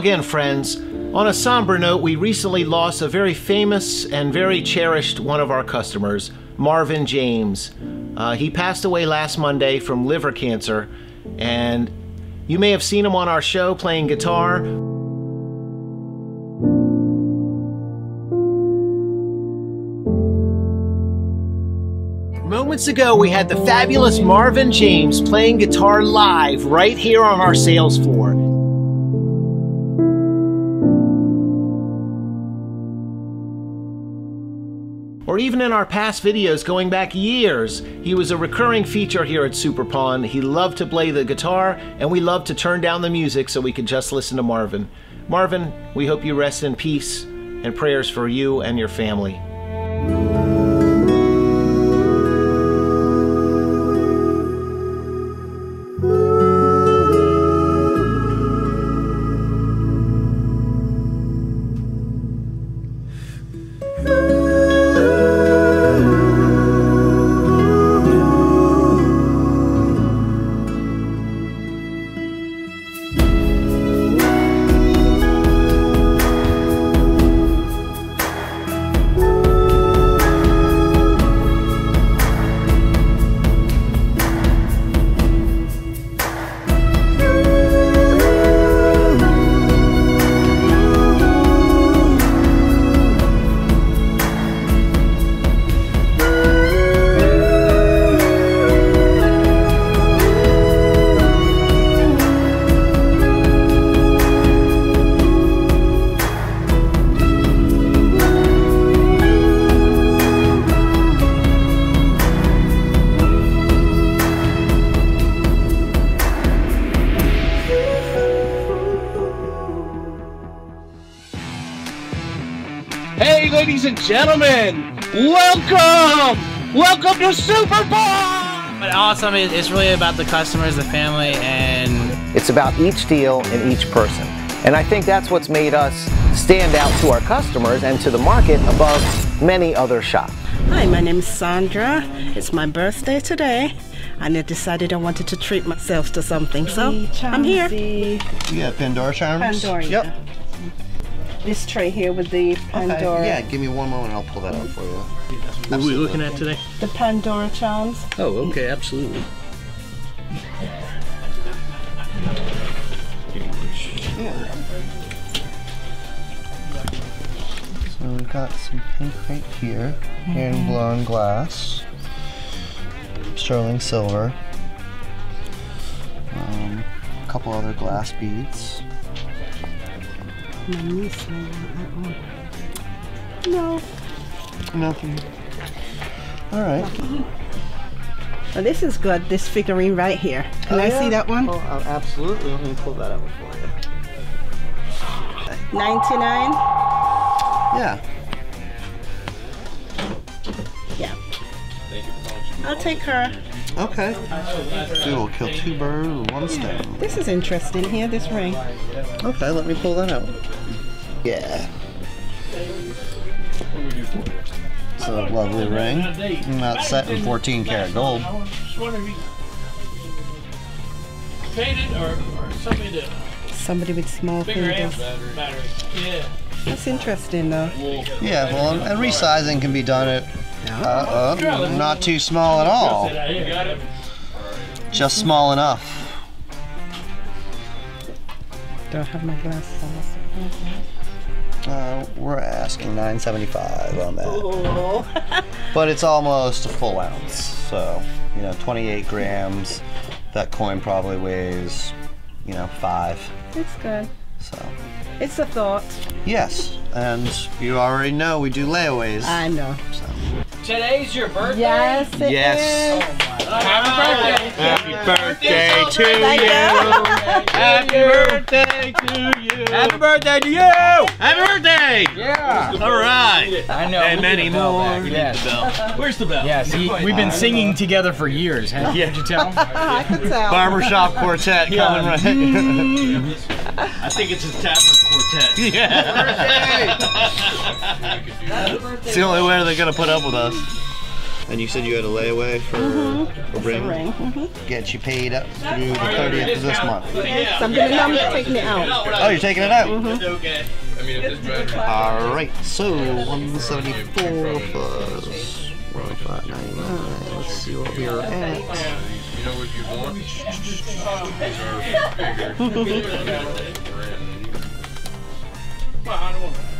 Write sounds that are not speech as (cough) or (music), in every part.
again, friends. On a somber note, we recently lost a very famous and very cherished one of our customers, Marvin James. Uh, he passed away last Monday from liver cancer, and you may have seen him on our show playing guitar. Moments ago, we had the fabulous Marvin James playing guitar live right here on our sales floor. Or even in our past videos going back years, he was a recurring feature here at Super Pawn. He loved to play the guitar, and we loved to turn down the music so we could just listen to Marvin. Marvin, we hope you rest in peace, and prayers for you and your family. Ladies and gentlemen, welcome! Welcome to Super Pawn! But awesome, it- it's really about the customers, the family, and It's about each deal and each person. And I think that's what's made us stand out to our customers and to the market above many other shops. Hi, my name is Sandra. It's my birthday today, and I decided I wanted to treat myself to something, so I'm here. You got Pandora charms? Pandora. Yep. Yeah. This tray here with the Pandora. Okay. Yeah, give me one moment. I'll pull that out for you. What are we looking at today? The Pandora charms. Oh, okay, absolutely. So we've got some pink right here, hand blown glass, sterling silver, um, a couple other glass beads. My niece may want that one. No. Nothing. All right. Well, this is good. This figurine right here. Can Oh, I yeah? see that one? Oh, uh, absolutely. Let me pull that out for you. 99. Yeah. Yeah. I'll take her. Okay. We will kill two birds with one stone. This is interesting here. This ring. Okay, let me pull that out. Yeah. It's a lovely ring. And that's set in 14 karat gold. Painted or, or something to Somebody with small fingers. Yeah. That's interesting though. Yeah, well, and, and resizing can be done at uh, uh, not too small at all. Just small enough. Don't have my glasses on. Uh, we're asking 975 on that. but it's almost a full ounce. So, you know, 28 grams. That coin probably weighs, you know, five. It's good. So, It's a thought. yes. And you already know we do layaways. I know. so. Today's your birthday. Yes, it Yes. is. Happy birthday. Happy Birthday to you. Happy birthday to you. Happy birthday to you. Happy birthday! Yeah. All right. I know. And we many need the bell more. back, Yes. Where's the bell? Yes. he- we've been singing together for years. Haven't Yeah. You tell? (laughs) I can tell. Barbershop quartet coming right. Mm. I think it's a Tapper quartet. yeah. (laughs) Birthday. it's the only way they're gonna put up with us. And you said you had a layaway for for ring. Ring. Mhm. Get you paid up through the 30th of this month. So I'm gonna I'm taking it out. Oh, you're taking it out. okay. All right. So 174 plus 1599. Let's see what we are at. All (laughs) (laughs)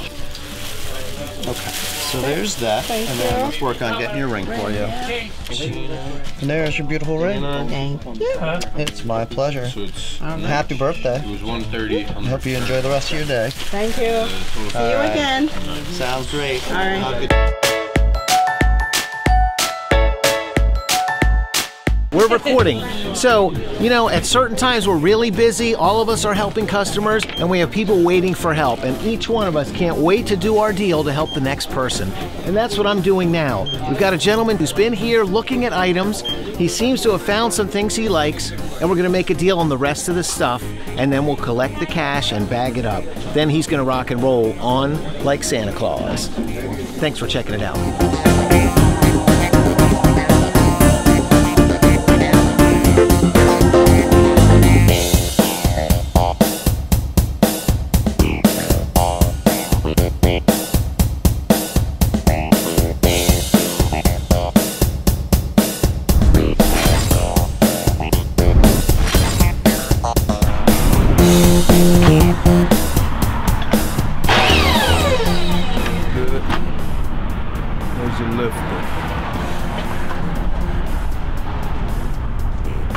Okay, so there's that, Thank and then you. let's work on getting your ring for you. And there's your beautiful ring. Thank you. It's my pleasure. So it's oh, Happy birthday. it was 130 on I hope you enjoy the rest of your day. Thank you. Uh, See you again. Sounds great. All right. We're recording. So, you know, at certain times we're really busy. All of us are helping customers, and we have people waiting for help. And each one of us can't wait to do our deal to help the next person. And that's what I'm doing now. We've got a gentleman who's been here looking at items. He seems to have found some things he likes, and we're going to make a deal on the rest of the stuff, and then we'll collect the cash and bag it up. Then he's going to rock and roll on like Santa Claus. Thanks for checking it out.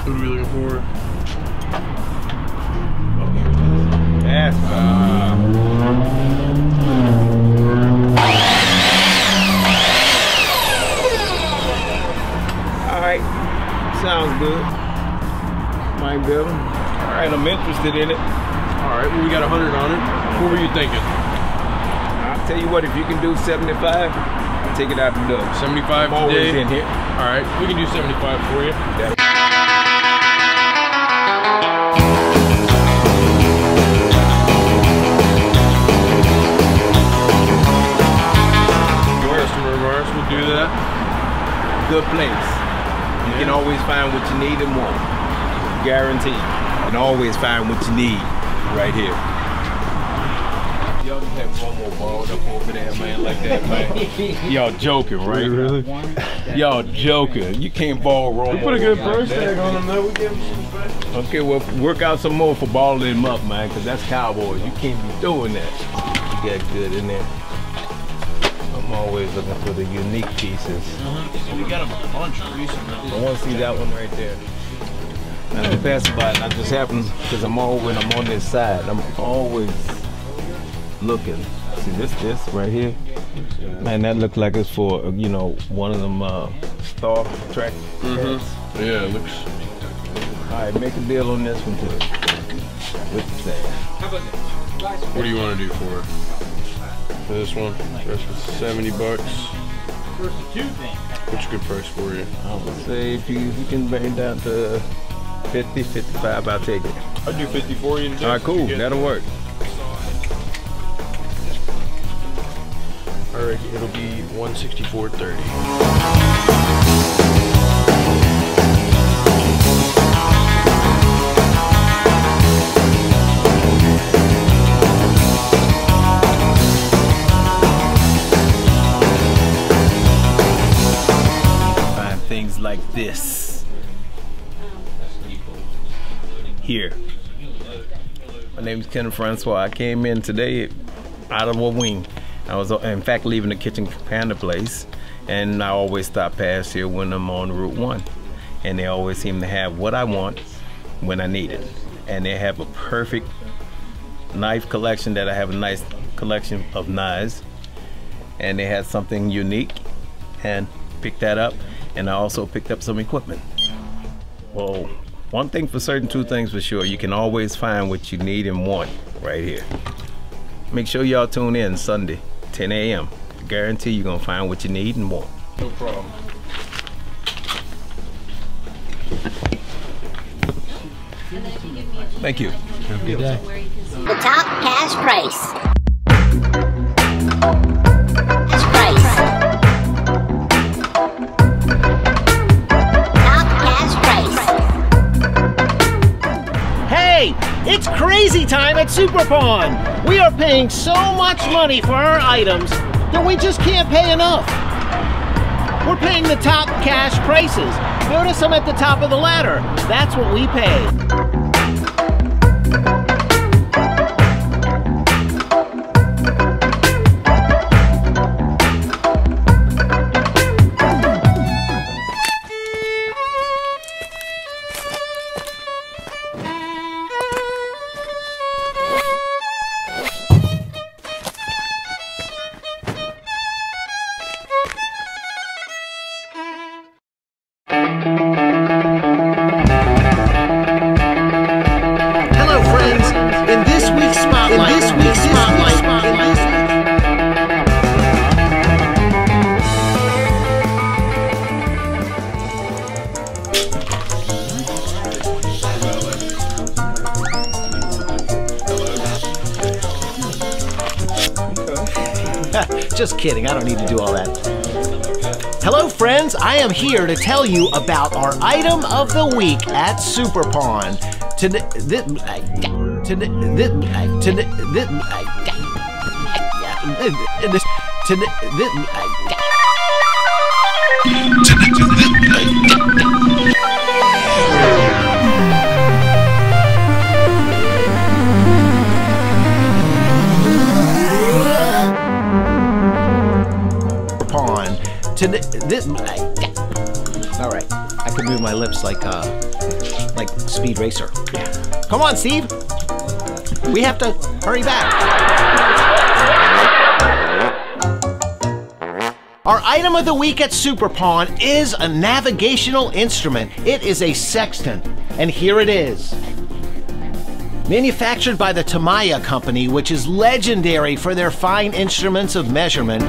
What are we looking for? Yes. Uh, all right. Sounds good. Might be able. All right, I'm interested in it. All right, well, we got 100 on it. What were you thinking? I'll tell you what, if you can do 75, I'll take it out the door. 75 I'm always today? in here. All right, we can do 75 for you. Customer ours will do that. Good place. You can always find what you need and want. Guaranteed. You can always find what you need right here. Y'all have one more balled up over there, man, like that, man. (laughs) Y'all joking, right? Really? Y'all joking. You can't ball wrong. We put a good price tag on them though. We give them some Okay, well, work out some more for balling them up, man, because that's Cowboys. You can't be doing that. You got good in there. I'm always looking for the unique pieces. We got a bunch recently. I want to see that one right there. I don't by it. I just happen because I'm always when I'm on this side. I'm always looking. See this this right here, man. That looks like it's for uh, you know one of them uh, Star Trek. hats. Yeah, it looks. All right, make a deal on this one too. What you? What do you want to do for it? For this one, was 70 bucks. What's a good price for you? I would say if you, you can bring it down to 50, 55, I'll take it. I'll do 50 for you. All right, cool. That'll work. All right, it'll be 164.30. this. Here. My name is Ken Francois. I came in today out of a wing. I was, in fact, leaving the Kitchen Panda place, and I always stop past here when I'm on Route 1. And they always seem to have what I want when I need it. And they have a perfect knife collection that I have a nice collection of knives. And they had something unique and picked that up. And I also picked up some equipment. Well, one thing for certain, two things for sure. You can always find what you need and want right here. Make sure y'all tune in Sunday, 10 a.m. Guarantee you're gonna find what you need and want. No problem. Thank you. Have a good day. The top cash price. Crazy time at Super Pawn. We are paying so much money for our items that we just can't pay enough. We're paying the top cash prices. Notice I'm at the top of the ladder. That's what we pay. Here to tell you about our item of the week at Super Pawn. Today, this, today, this, today, this, today, this, Pawn. Today, this, could move my lips like, uh, like Speed Racer. Yeah. Come on, Steve. We have to hurry back. Our item of the week at Super Pawn is a navigational instrument. It is a sextant, and here it is. Manufactured by the Tamaya Company, which is legendary for their fine instruments of measurement.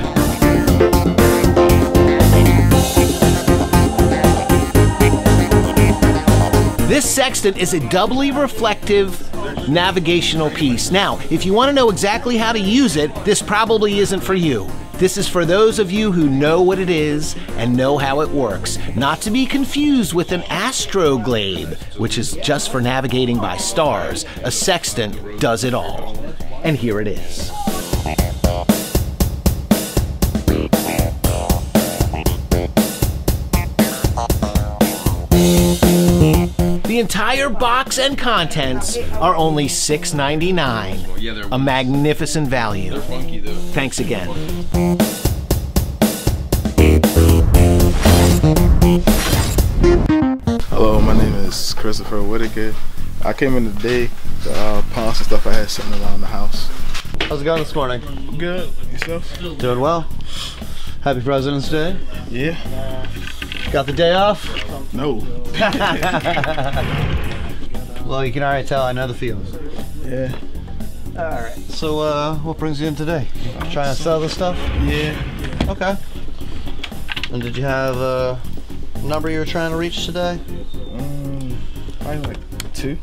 This sextant is a doubly reflective navigational piece. Now, if you want to know exactly how to use it, this probably isn't for you. This is for those of you who know what it is and know how it works, not to be confused with an astrolabe, which is just for navigating by stars. A sextant does it all. And here it is. The entire box and contents are only $6.99. A magnificent value. funky though. Thanks again. Hello, my name is Christopher Whitaker. I came in today to uh, pawn some stuff I had sitting around the house. How's it going this morning? Good. Yourself? Doing well. Happy President's Day. Yeah. Got the day off? No. (laughs) Well, you can already tell I know the feeling. Yeah. All right. So, uh, what brings you in today? Trying to sell this stuff? Yeah. Okay. And did you have a number you were trying to reach today? Um, probably like two.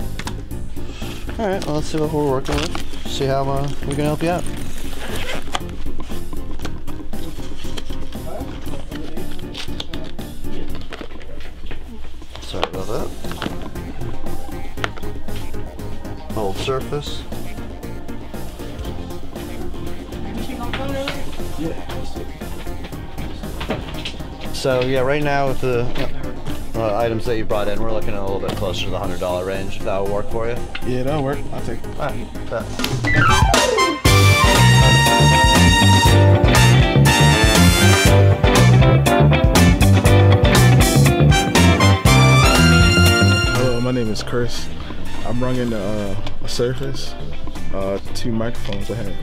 All right. Well, let's see what we're working with. See how uh, we can help you out. Surface. So yeah, right now with the uh, items that you brought in, we're looking at a little bit closer to the hundred dollar range. If that will work for you. Yeah, that'll work. I'll take it. All right, bet. Hello, my name is Chris. I'm bringing uh, a Surface, uh, two microphones I have,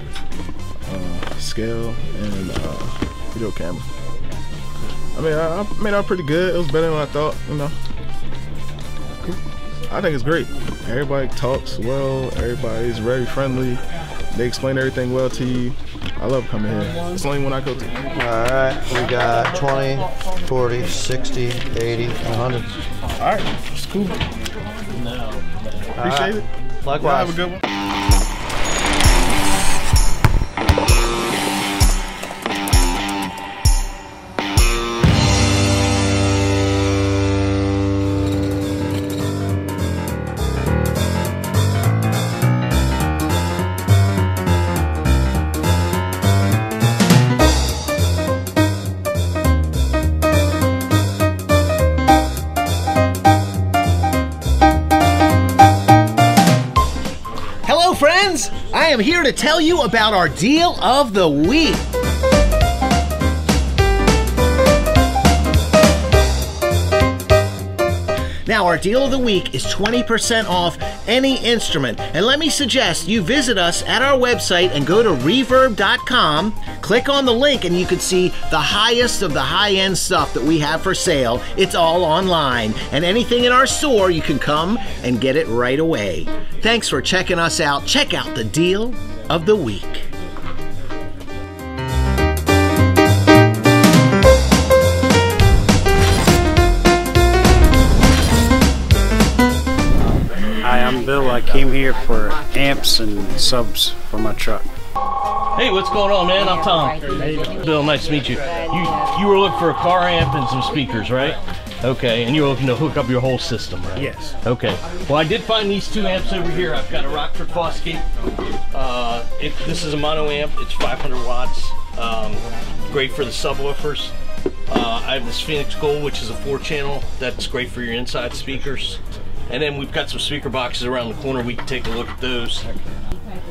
uh, scale and uh, video camera. I mean, I, I made out pretty good. It was better than I thought, you know. I think it's great. Everybody talks well. Everybody's very friendly. They explain everything well to you. I love coming here. It's the only one I go to. All right, we got 20, 40, 60, 80, 100. All right, it's cool. Appreciate it. Likewise. Y'all have a good one. To tell you about our deal of the week. Now, our deal of the week is 20% off any instrument. And let me suggest you visit us at our website and go to reverb.com, click on the link, and you can see the highest of the high end stuff that we have for sale. It's all online. And anything in our store, you can come and get it right away. Thanks for checking us out. Check out the deal of the week. Hi, I'm Bill. I came here for amps and subs for my truck. Hey, what's going on, man? I'm Tom. Bill, nice to meet you. You you were looking for a car amp and some speakers, right? Okay, and you were looking to hook up your whole system, right? Yes. Okay. Well, I did find these two amps over here. I've got a Rockford Fosgate. Uh, it, this is a mono amp. It's 500 watts. Um, great for the subwoofers. Uh, I have this Phoenix Gold, which is a four-channel. That's great for your inside speakers. And then we've got some speaker boxes around the corner. We can take a look at those.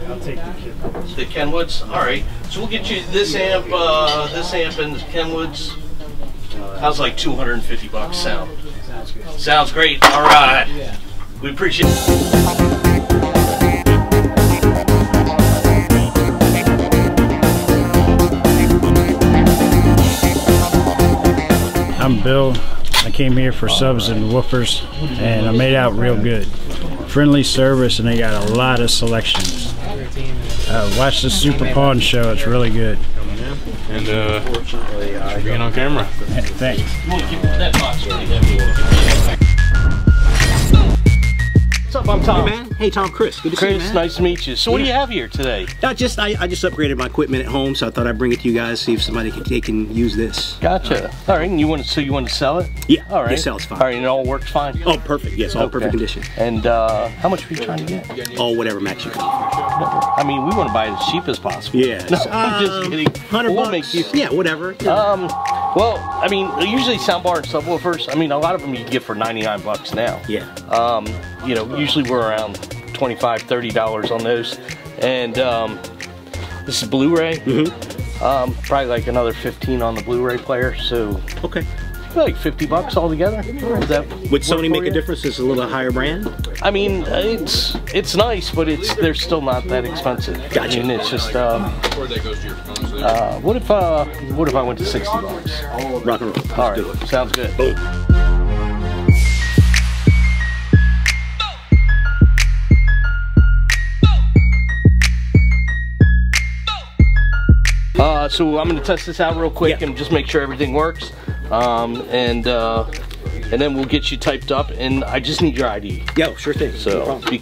I'll take the kid. The Kenwoods. All right. So we'll get you this amp, uh, this amp, and the Kenwoods. How's like 250 bucks sound? Sounds good. Sounds great. All right. We appreciate it. I'm Bill. I came here for subs and woofers, and I made out real good. Friendly service, and they got a lot of selections. Uh, watch the Super Pawn show; it's really good. And uh, for being on camera. Thanks. What's up? I'm Tom. man. Hey, Tom, Chris. Good to see you, Chris, man. nice to meet you. So what do you have here today? I just I, I just upgraded my equipment at home, so I thought I'd bring it to you guys, see if somebody can they can use this. Gotcha. All right. And you want to, so you want to sell it? Yeah. All right. It sells fine. All right. And it all works fine. Oh, perfect. Yes, all perfect condition. And uh, how much are you trying to get? Oh, whatever max you can offer. I mean, we want to buy it as cheap as possible. Yeah. (laughs) No, I'm just Um, kidding. Hundred we'll bucks. make you. Yeah, whatever. Um, well, I mean, usually soundbar and subwoofers. I mean, a lot of them you get for 99 bucks now. Yeah. Um, you know, usually we're around 25 30 dollars on those, and um, this is Blu-ray. Mm-hmm. Um, probably like another 15 on the Blu-ray player. So Okay. Like 50 bucks altogether. Would Sony make a difference? It's a little higher brand. I mean, it's it's nice, but it's they're still not that expensive. Gotcha. I mean, it's just. Um, uh, what if uh, what if I went to 60 bucks? Rock and roll. All it. sounds good. Boom. Uh, so I'm gonna test this out real quick and just make sure everything works. Um, and uh, and then we'll get you typed up. And I just need your ID. Yo, sure thing. So be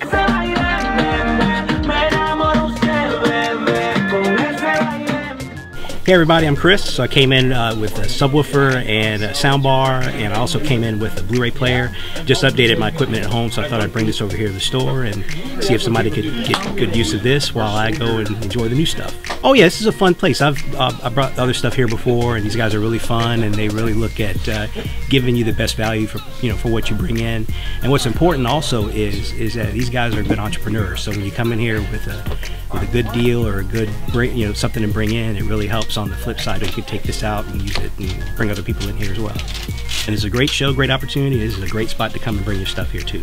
Hey everybody, I'm Chris. So I came in uh, with a subwoofer and a soundbar, and I also came in with a Blu-ray player. Just updated my equipment at home, so I thought I'd bring this over here to the store and see if somebody could get good use of this while I go and enjoy the new stuff. Oh yeah, this is a fun place. I've uh, I brought other stuff here before, and these guys are really fun, and they really look at uh, giving you the best value for you know for what you bring in. And what's important also is is that these guys are good entrepreneurs. So when you come in here with a with a good deal or a good bring, you know something to bring in, it really helps on the flip side. You could take this out and use it and bring other people in here as well. And it's a great show, great opportunity. This is a great spot to come and bring your stuff here too.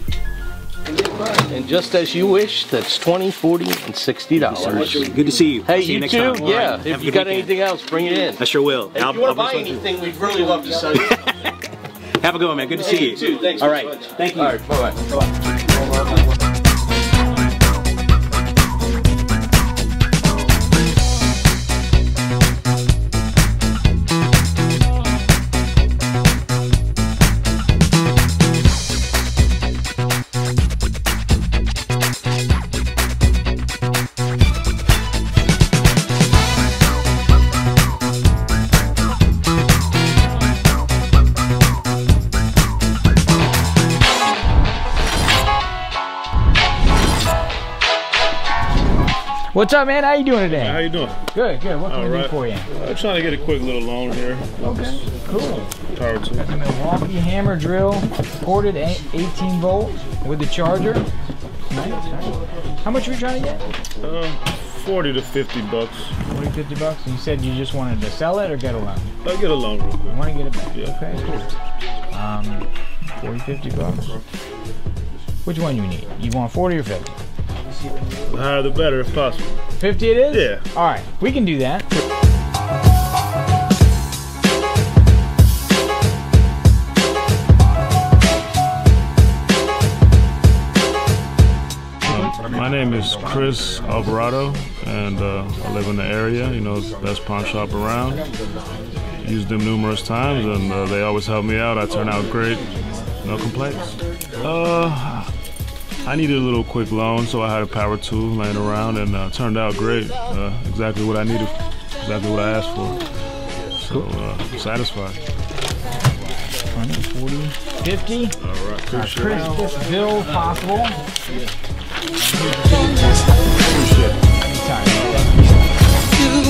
And just as you wish, that's 20 40 and $60. Good to see you. Hey, See you you, next too? time. Yeah. right. If you good got weekend. anything else, bring it in. I sure will. If I'll- you want I'll to buy anything, we'd really love to sell you. Have a good one, man. Good to Hey, see you too. Thanks All very much. Thank you. All right. Bye-bye. What's up, man? How you doing today? How you doing? Good, good. What can All we right. do for you? I'm trying to get a quick little loan here. Okay, cool. Power tool. Got the Milwaukee hammer drill, ported 18 volt with the charger. Nice, nice. How much are you trying to get? Uh, 40 to 50 bucks. 40, 50 bucks. And you said you just wanted to sell it or get a loan? I'll get a loan real quick. I want to get it back. Yeah. Okay, cool. Um, 40, 50 bucks. Which one you need? You want 40 or 50? The higher the better if possible. 50 it is? Yeah. All right, we can do that. My name is Chris Alvarado, and uh, I live in the area. You know, it's the best pawn shop around. Used them numerous times, and uh, they always help me out. I turn out great. No complaints. Uh, I needed a little quick loan, so I had a power tool laying around, and uh, turned out great. Uh, exactly what I needed, exactly what I asked for. So uh, satisfied. 20, 40, 50. All right, Uh, appreciate it. Chris, this bill if possible.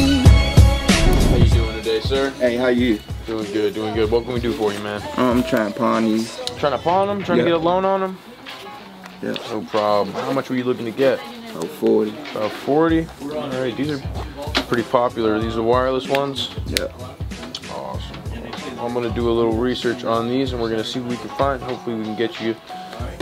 How you doing today, sir? Hey, how you? Doing good, doing good. What can we do for you, man? I'm trying to pawn these. Trying to pawn them? Trying Yeah. to get a loan on them? Yeah. No problem. How much were you looking to get? Oh, 40. About 40? All right, these are pretty popular. These are wireless ones? Yeah. Awesome. I'm gonna do a little research on these and we're gonna see what we can find. Hopefully we can get you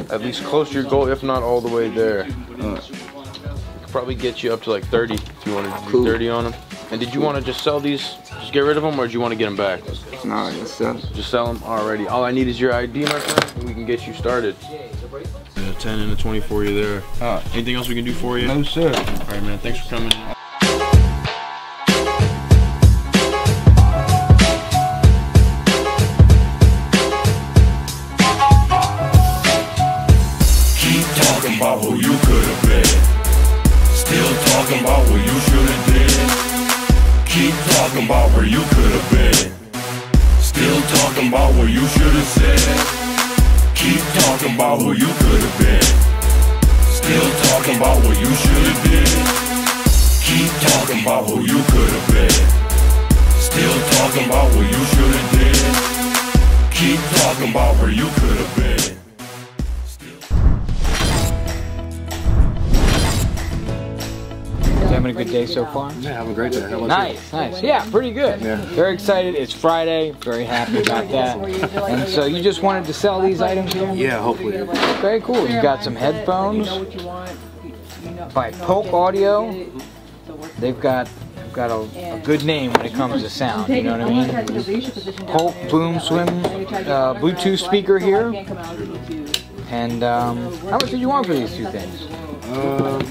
at least close to your goal, if not all the way there. We could probably get you up to like 30 if you wanted to do Cool. 30 on them. And did you want to just sell these, just get rid of them, or do you want to get them back? Nah, just sell them. Just sell them already. All I need is your ID, my friend, and we can get you started. Yeah, 10 and a 20 for you there. Anything else we can do for you? No, sir. All right, man. Thanks for coming. Having a good day so far? Yeah, having a great day. Nice, nice. Yeah, pretty good. Yeah. Very excited. It's Friday. Very happy about that. And so you just wanted to sell these items here? Yeah, hopefully. Very cool. You got some headphones by Polk Audio. They've got got a, a good name when it comes to sound. You know what I mean? Polk Boom Swim uh, Bluetooth speaker here. And um, how much did you want for these two things? Uh,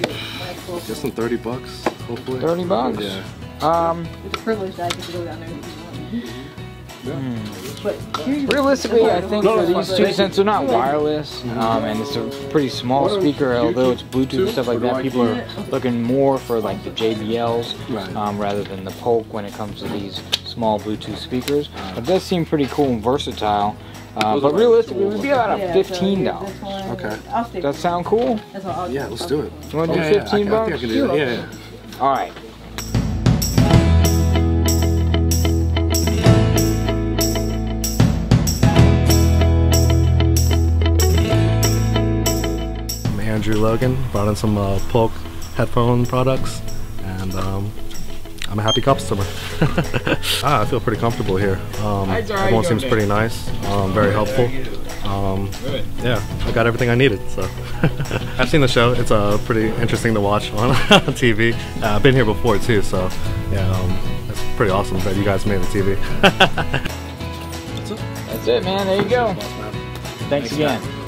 just some 30 bucks, hopefully. 30 bucks? Yeah. Um, It's a privilege that I get to go down there. hmm. Realistically, I think for these two, since they're not wireless, um, and it's a pretty small speaker, although it's Bluetooth and stuff like that, people are looking more for like the JBLs um, rather than the Polk when it comes to these small Bluetooth speakers. It does seem pretty cool and versatile. Uh, but realistically, it would be about a fifteen dollars. Okay. Does that sound cool? That's what I'll Yeah, let's do it. You want to Yeah, do yeah, I 15 can- I think I bucks? can do that, yeah, yeah. All right. I'm Andrew Logan. Brought in some uh, Polk headphone products, and um, I'm a happy customer. (laughs) ah, I feel pretty comfortable here. Um, Hi, Zara, how everyone seems pretty nice, um, very helpful. Um, yeah, I got everything I needed. So (laughs) I've seen the show. It's uh, pretty interesting to watch on (laughs) TV. Uh, I've been here before too, so yeah, um, it's pretty awesome that you guys made the TV. That's it, man. There you go. Thanks again. Hello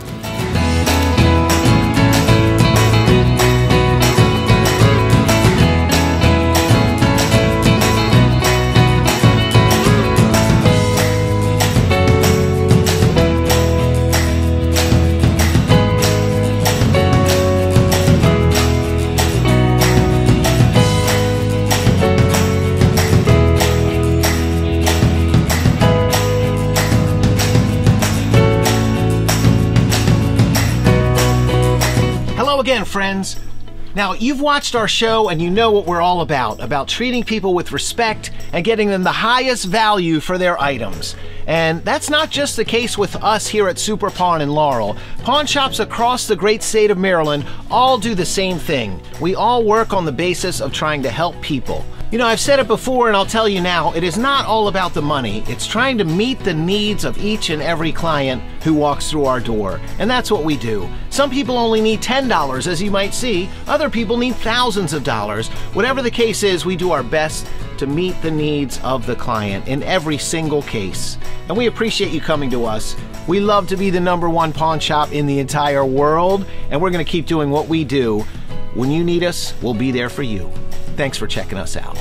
friends. Now, you've watched our show and you know what we're all about about treating people with respect and getting them the highest value for their items. And that's not just the case with us here at Super Pawn in Laurel. Pawn shops across the great state of Maryland all do the same thing. We all work on the basis of trying to help people. You know, I've said it before and I'll tell you now, it is not all about the money. It's trying to meet the needs of each and every client who walks through our door. And that's what we do. Some people only need $10, as you might see. Other people need thousands of dollars. Whatever the case is, we do our best to meet the needs of the client in every single case. And we appreciate you coming to us. We love to be the number one pawn shop in the entire world, and we're going to keep doing what we do. When you need us, we'll be there for you. Thanks for checking us out.